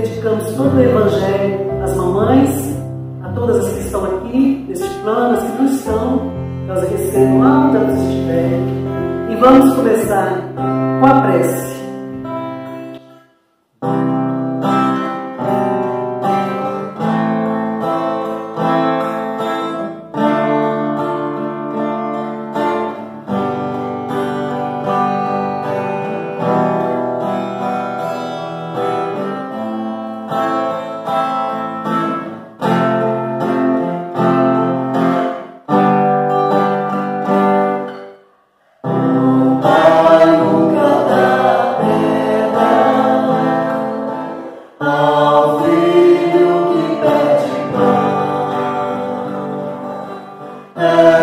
dedicamos todo o Evangelho às mamães, a todas as que estão aqui neste plano, as que não estão, que elas recebam onde elas estiverem. E vamos começar Uh...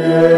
Yeah.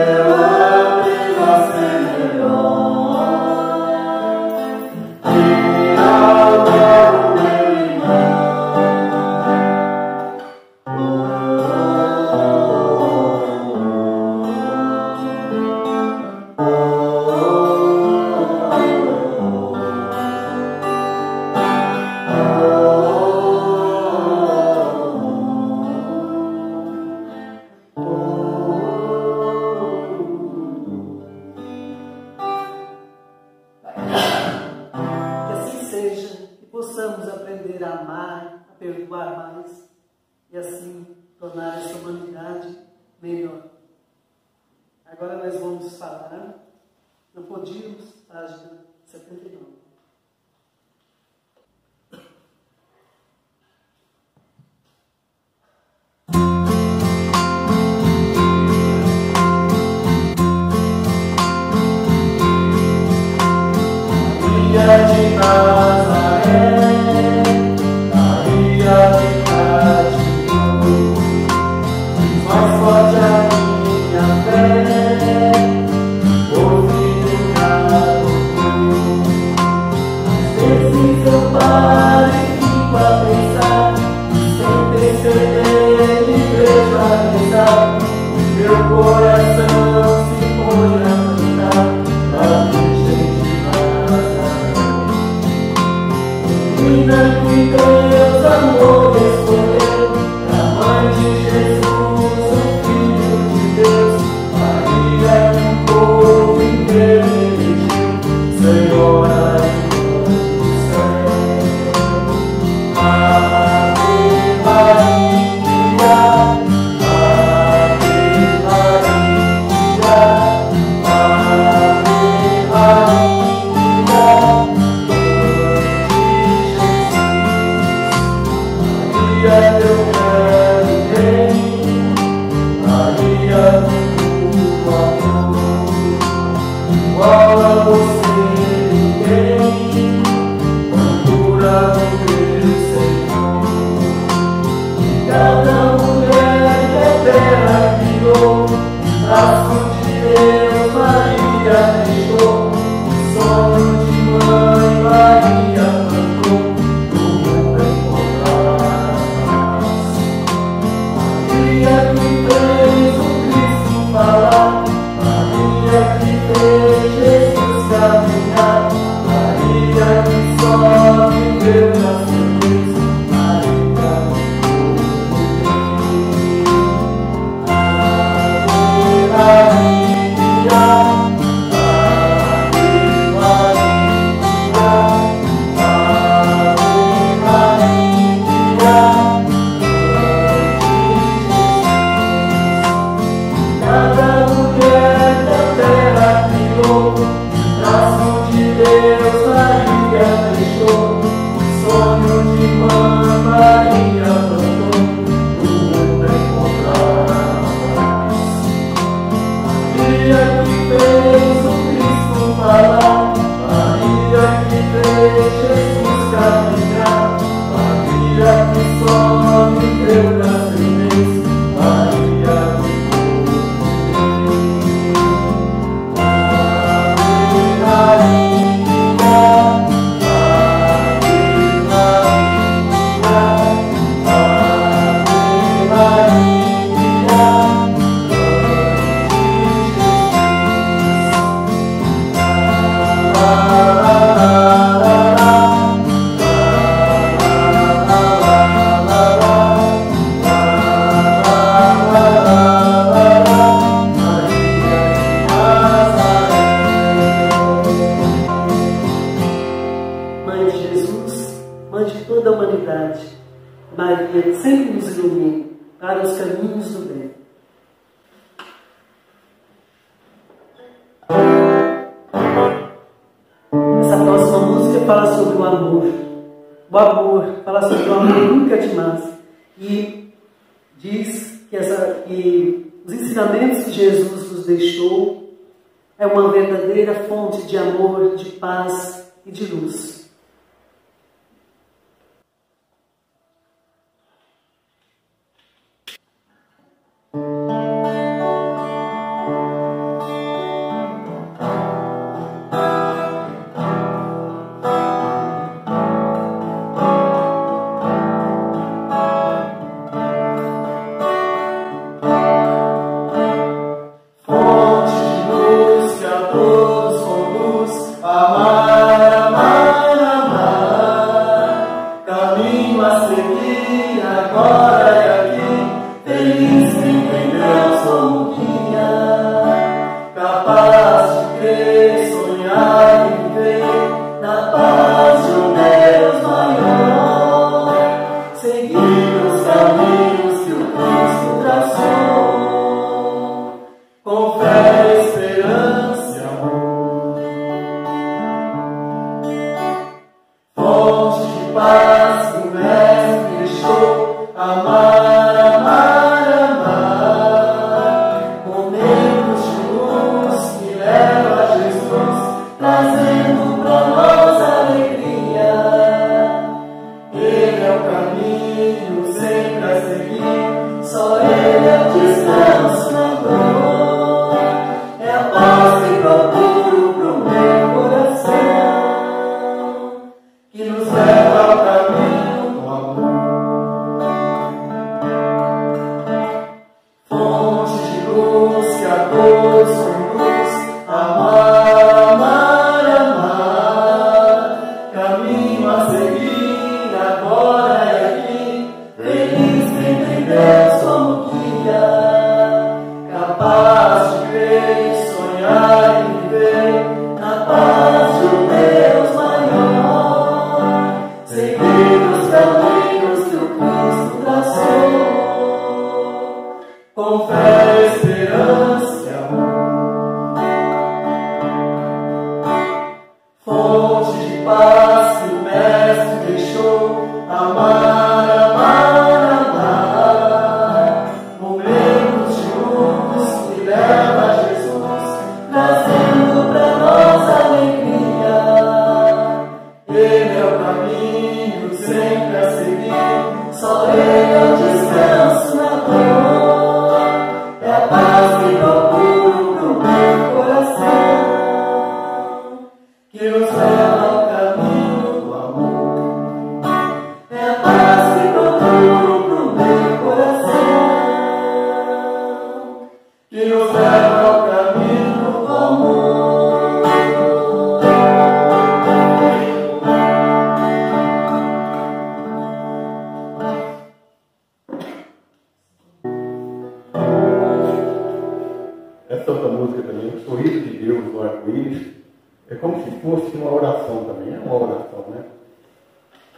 É como se fosse uma oração também, é uma oração, né?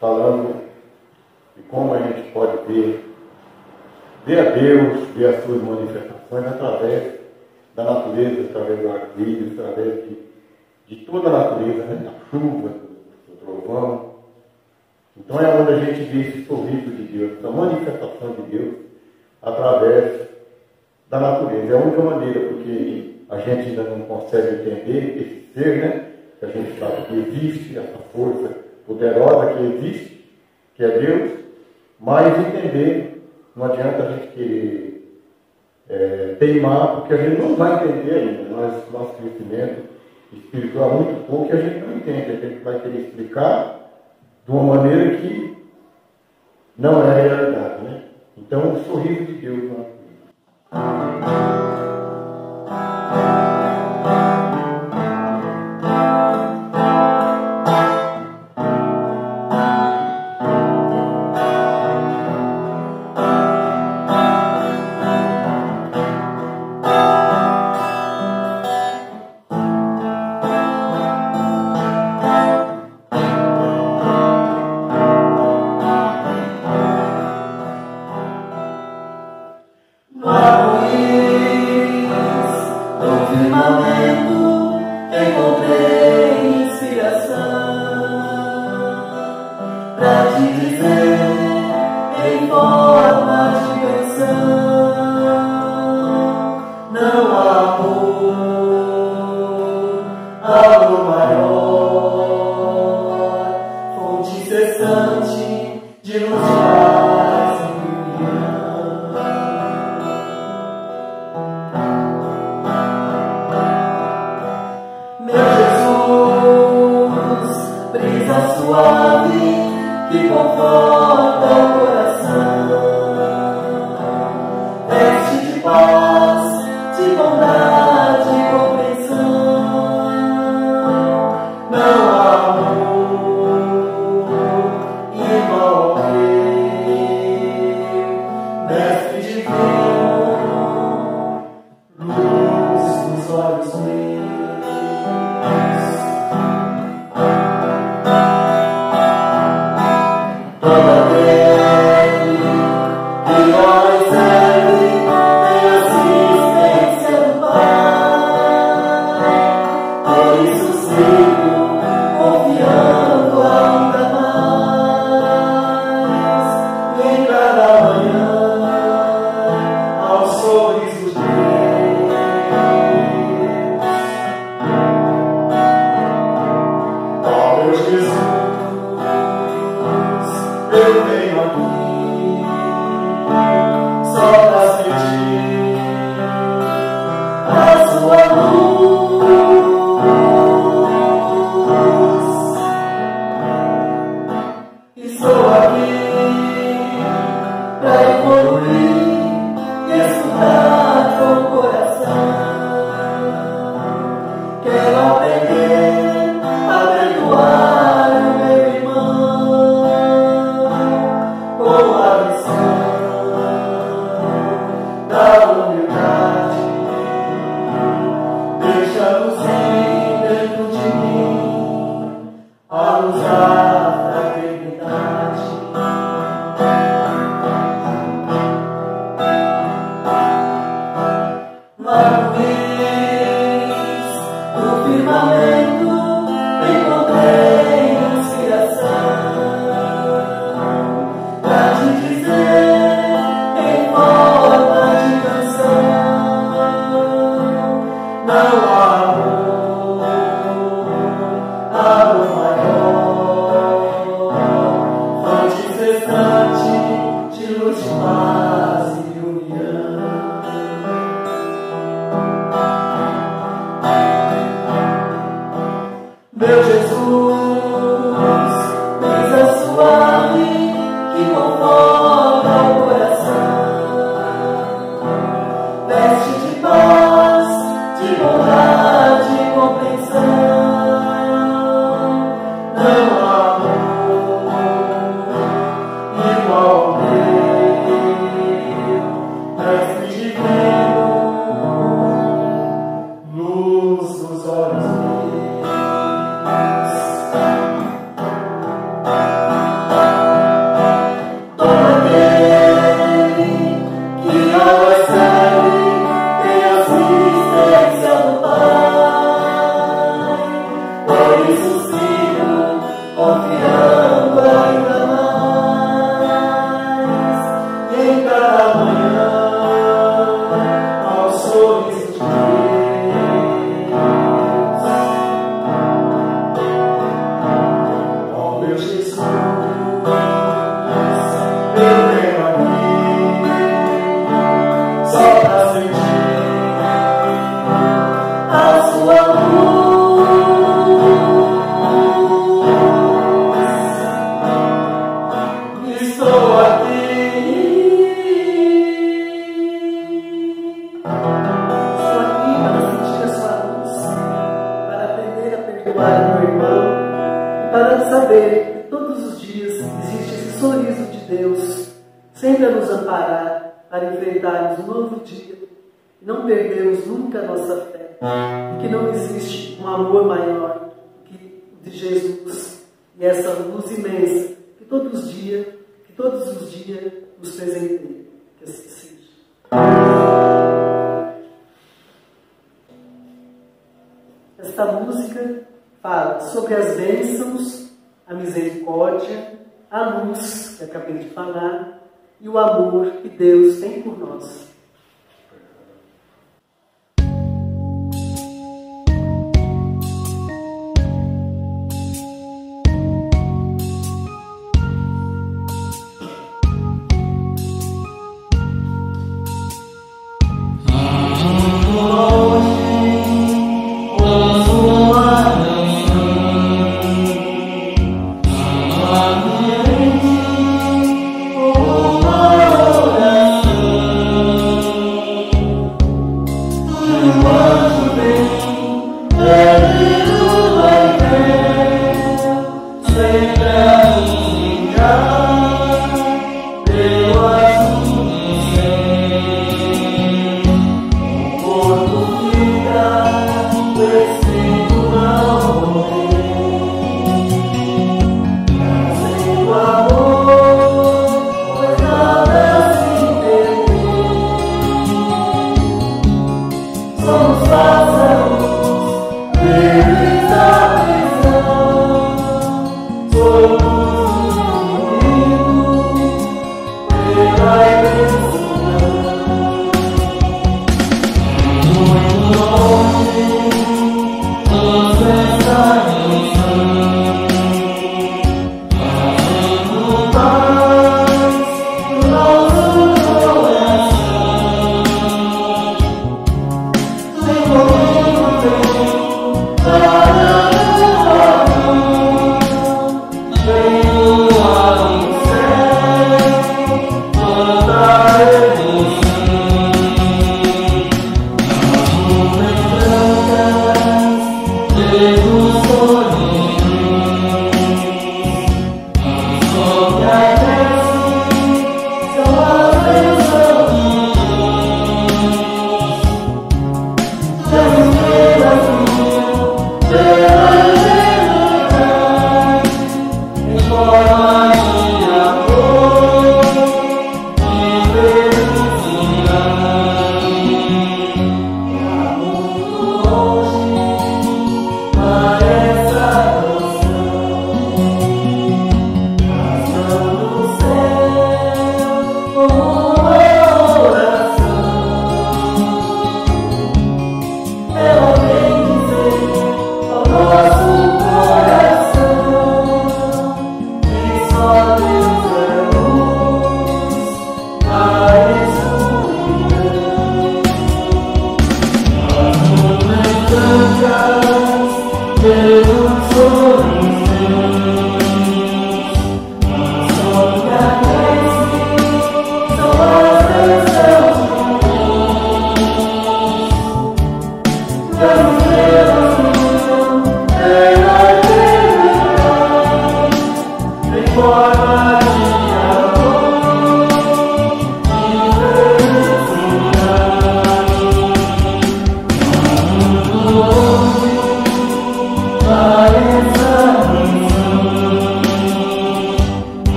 Falando de como a gente pode ver, ver a Deus, ver as suas manifestações através da natureza, através do arco-íris, através de, de toda a natureza, né? da chuva, do trovão. Então é onde a gente vê esse sorriso de Deus, essa manifestação de Deus através da natureza. É a única maneira, porque a gente ainda não consegue entender, esse ser né, que a gente sabe que existe, essa força poderosa que existe, que é Deus, mas entender, não adianta a gente querer é, teimar, porque a gente não vai entender ainda, nós, nosso crescimento espiritual é muito pouco que a gente não entende, a gente vai querer explicar de uma maneira que não é a realidade. Né? Então, o sorriso de Deus na é. vida. Os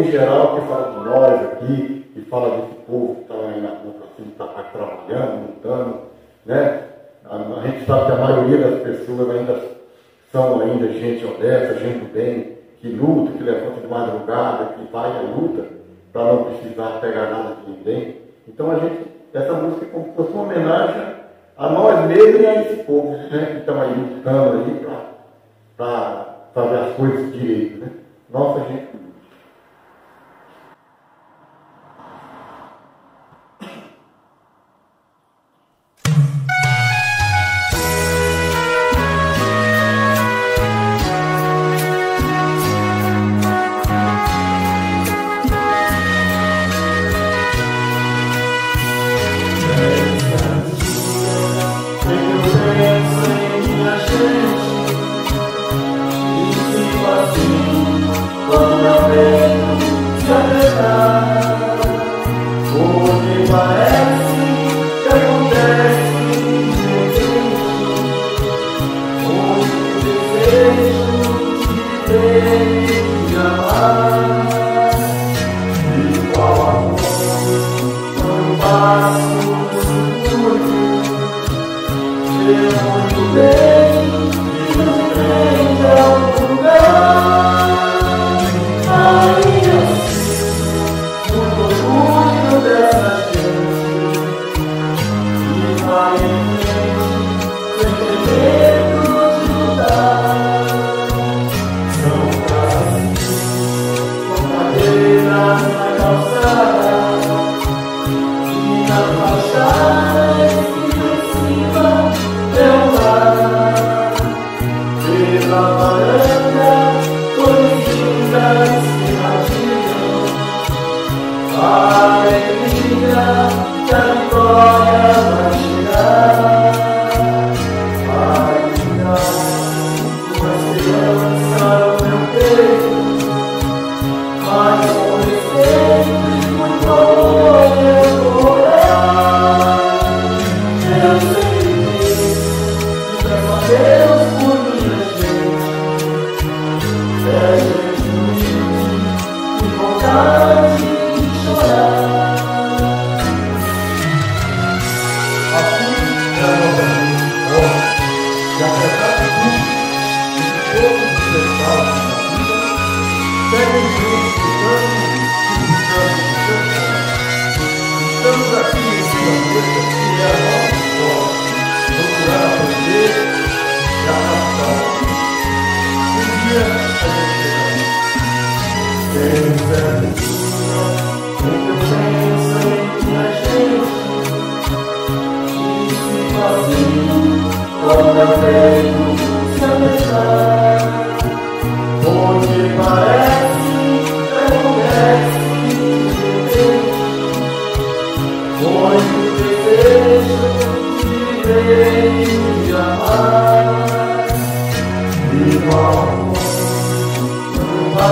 em geral que fala de nós aqui, que fala desse povo que está aí na assim, que está trabalhando, lutando, né? A, a, gente sabe que a maioria das pessoas ainda são ainda gente honesta, gente do bem, que luta, que levanta de madrugada, que vai à luta para não precisar pegar nada de ninguém. Então a gente, essa música é como se fosse uma homenagem a nós mesmos e a esse povo né? que estão aí lutando aí para fazer as coisas direito. Né? Nossa gente Alleluia, temporada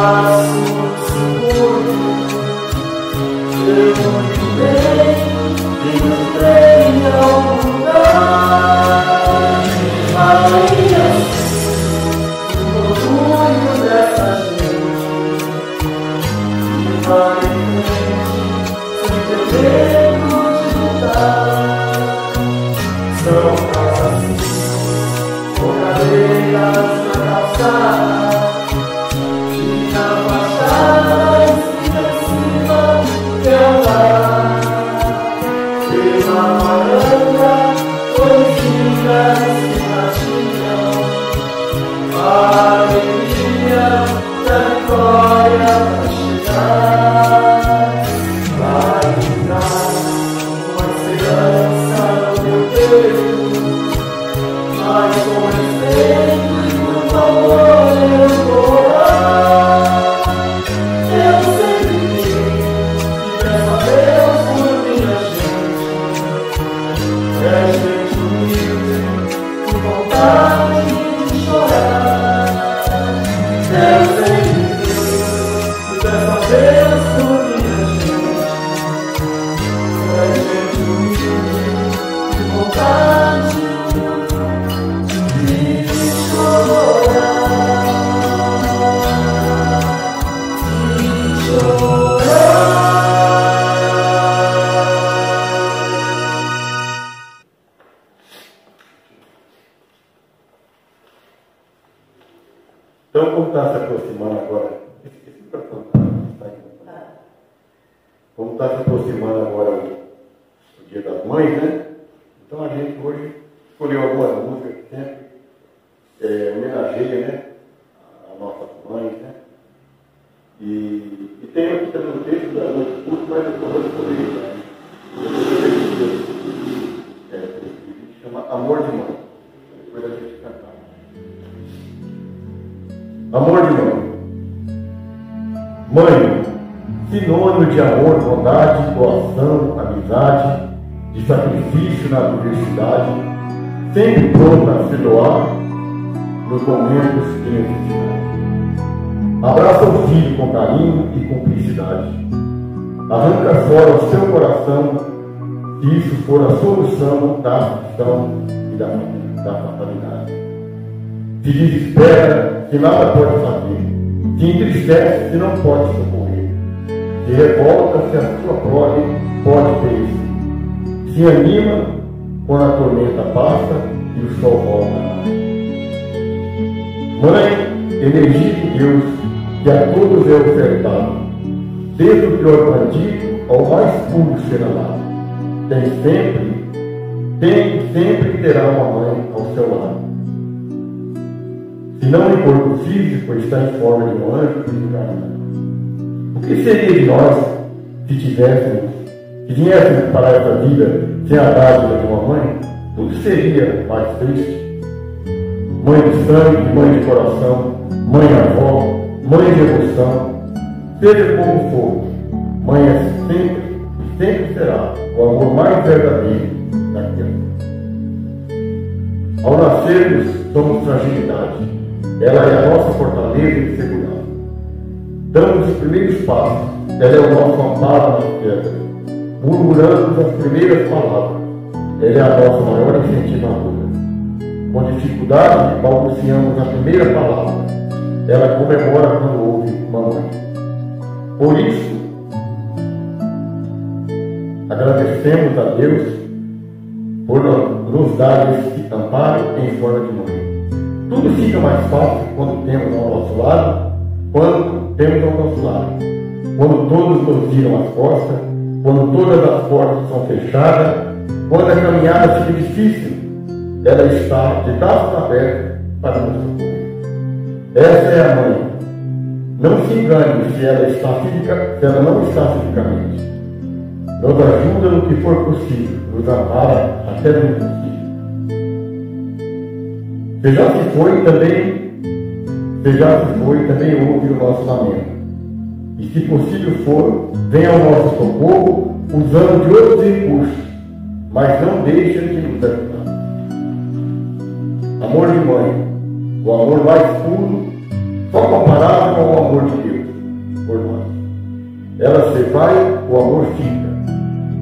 passo. Deus, Senhor, dessa vez. O seu coração, se isso for a solução da aflição e da, da fatalidade. Se desespera, se nada pode fazer. Se entristece, se não pode socorrer. Se revolta, se a sua prole pode perecer. Se anima, quando a tormenta passa e o sol volta. Mãe, energia de Deus, que a todos é ofertado, desde o pior bandido ao mais puro ser amado. Tem sempre, tem sempre terá uma mãe ao seu lado. Se não em corpo físico, está em forma de um anjo encarnado. O que seria de nós se tivéssemos, se viéssemos para essa vida sem a dádiva de uma mãe? Tudo seria mais triste. Mãe de sangue, mãe de coração, mãe avó, mãe de emoção, seja como for, mãe é sempre e sempre será o amor mais verdadeiro da criança. Ao nascermos, somos fragilidade. Ela é a nossa fortaleza e segurança. Damos os primeiros passos, ela é o nosso amparo nas pedras. Murmuramos as primeiras palavras, ela é a nossa maior incentivadora. Com dificuldade, balbuciamos a primeira palavra, ela comemora quando ouve mamãe. Por isso, agradecemos a Deus por nos dar esse amparo em forma de mãe. Tudo fica mais fácil quando temos ao nosso lado, quando temos ao nosso lado. Quando todos nos viram as costas, quando todas as portas são fechadas, quando a caminhada fica difícil, ela está de braços abertos para nos socorrer. Essa é a mãe. Não se engane se ela, se ela não está fisicamente. Nos ajuda no que for possível, nos ampara até no impossível. Se já se foi também, se já se foi, também ouve o nosso lamento. E se possível for, venha ao nosso socorro, usando de outros recursos, mas não deixa de nos ajudar. Amor de mãe, o amor mais puro, só comparável com o amor de Deus por nós. Ela se vai, o amor fica.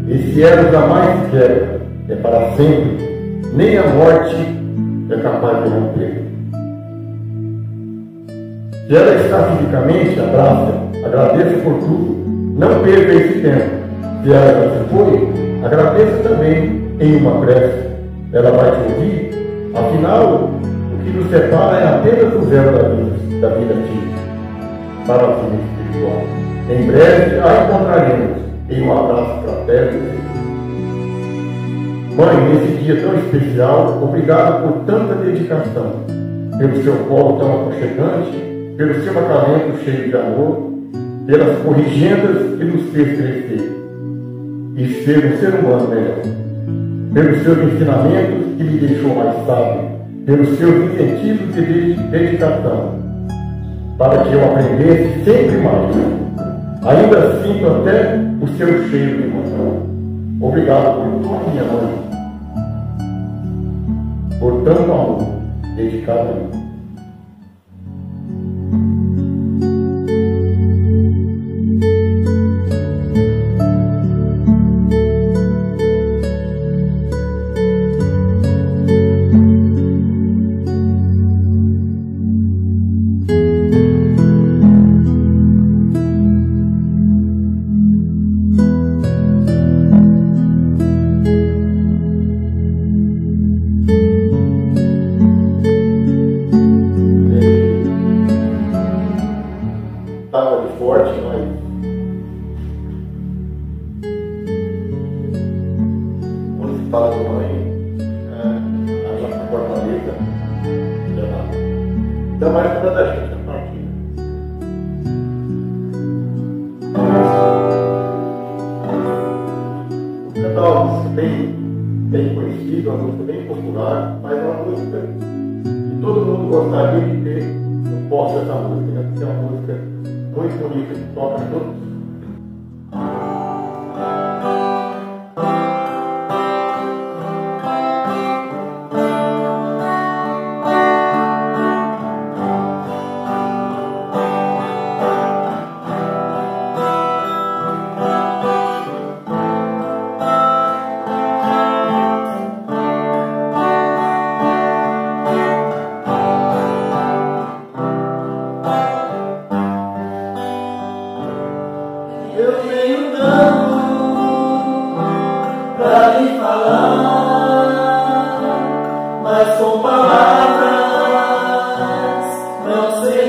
Esse elo jamais se quebra, é para sempre. Nem a morte é capaz de romper. Se ela está fisicamente, abraça, agradeça por tudo, não perca esse tempo. Se ela já se foi, agradeça também em uma prece. Ela vai te ouvir, afinal, que nos separa é apenas o véu da vida, da vida física para a vida espiritual. Em breve a encontraremos em um abraço fraterno. Mãe, nesse dia tão especial, obrigado por tanta dedicação, pelo seu colo tão aconchegante, pelo seu acalento cheio de amor, pelas corrigendas que nos fez crescer e ser um ser humano melhor, pelos seus ensinamentos que me deixou mais sábio, pelos seus incentivos de dedicação, para que eu aprendesse sempre mais. Ainda sinto até o seu cheiro de. Obrigado por tudo, minha mãe, por tanto amor dedicado a mim. Não sei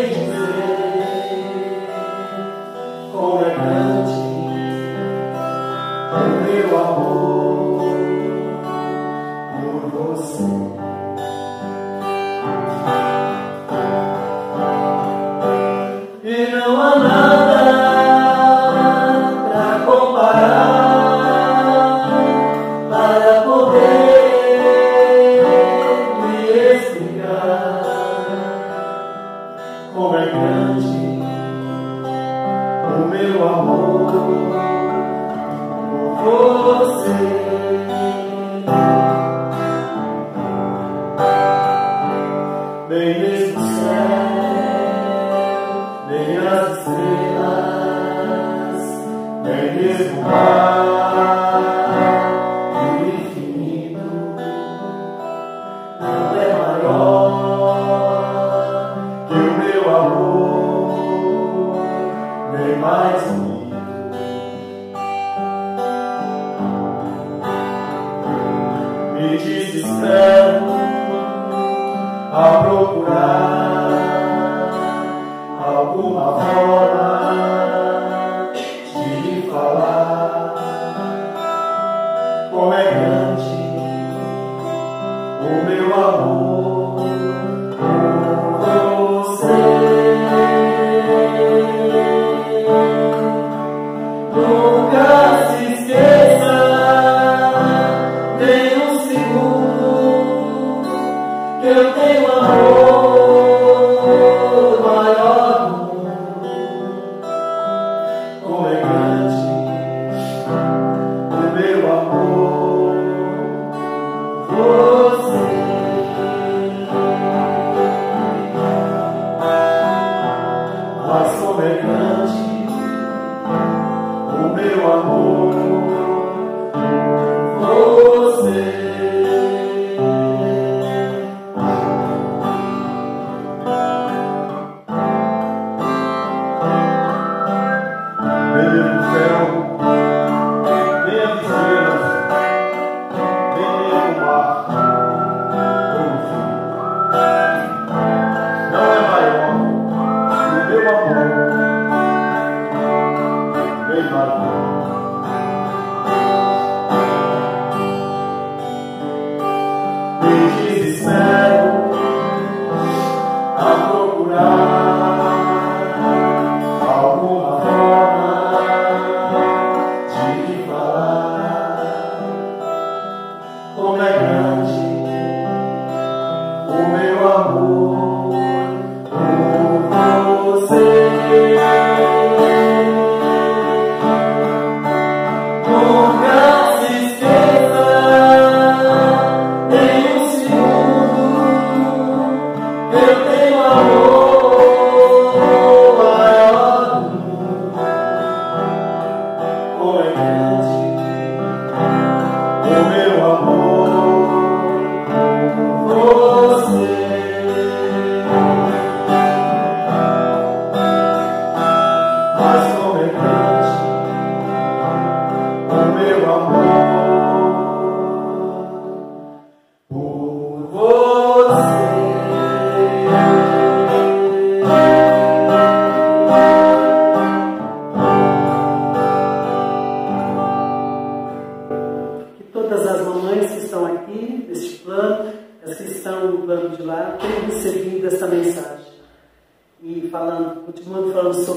como é grande o meu amor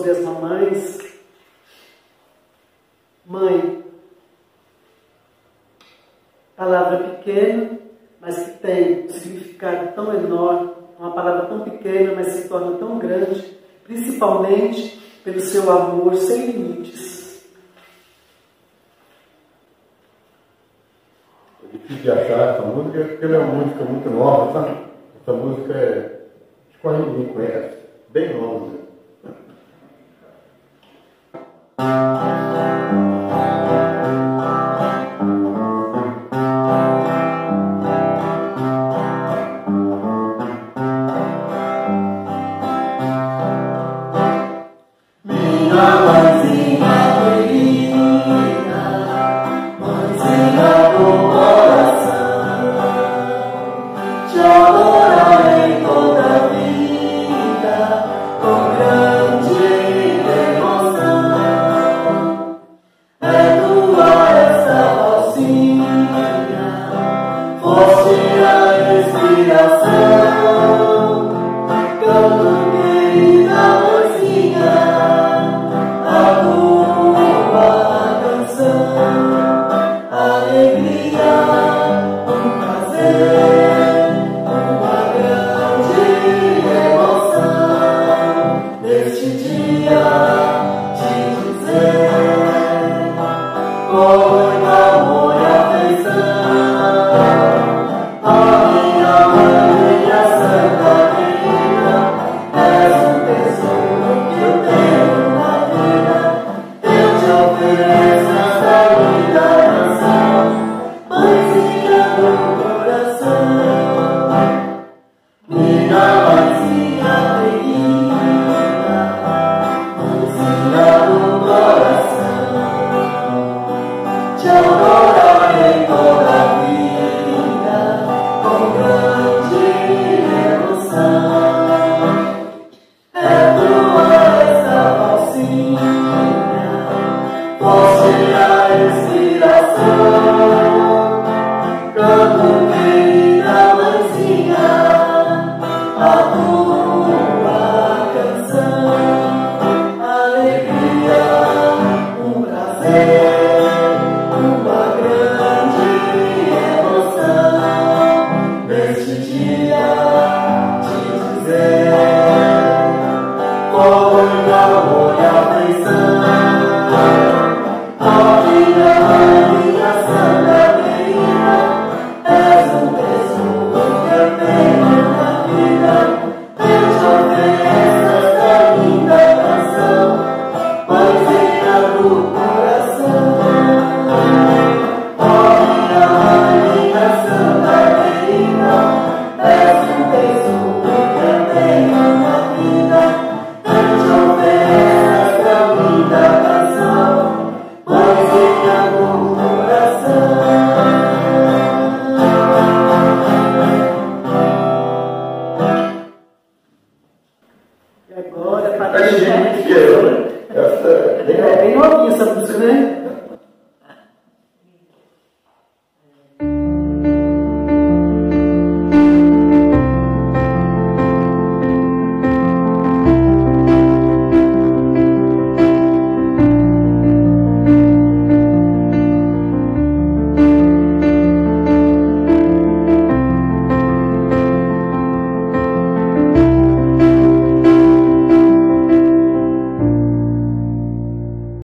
sobre as mamães. Mãe, palavra pequena, mas que tem um significado tão enorme, uma palavra tão pequena, mas se torna tão grande, principalmente pelo seu amor sem limites. É difícil de achar essa música porque ela é uma música muito nova, sabe? Essa música é. Quase ninguém conhece. Bem nova. E Hallelujah.